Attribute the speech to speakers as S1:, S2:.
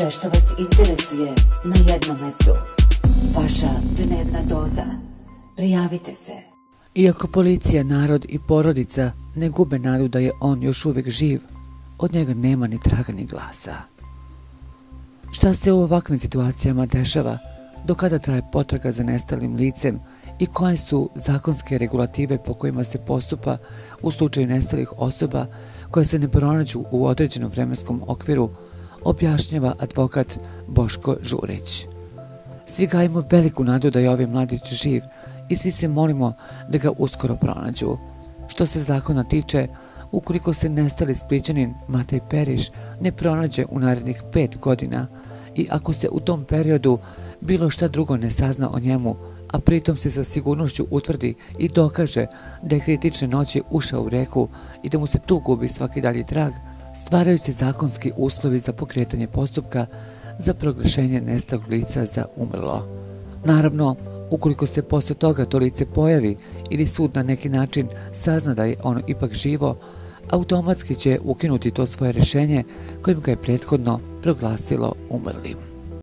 S1: Sve što vas interesuje na jednom mestu. Vaša dnevna doza. Prijavite se.
S2: Iako policija, narod i porodica ne gube nadu da je on još uvijek živ, od njega nema ni traga ni glasa. Šta se u ovakvim situacijama dešava, do kada traje potraga za nestalim licem i koje su zakonske regulative po kojima se postupa u slučaju nestalih osoba koje se ne pronađu u određenom vremenskom okviru, objašnjava advokat Boško Žurić. Svi gajimo veliku nadu da je ovaj mladić živ i svi se molimo da ga uskoro pronađu. Što se zakona tiče, ukoliko se nestali spličanin Matej Periš ne pronađe u narednih pet godina i ako se u tom periodu bilo šta drugo ne sazna o njemu, a pritom se sa sigurnošću utvrdi i dokaže da je kritične noći ušao u reku i da mu se tu gubi svaki dalji trag, stvaraju se zakonski uslovi za pokretanje postupka za proglašenje nestalog lica za umrlo. Naravno, ukoliko se posle toga to lice pojavi ili sud na neki način sazna da je ono ipak živo, automatski će ukinuti to svoje rešenje kojim ga je prethodno proglasilo umrlim.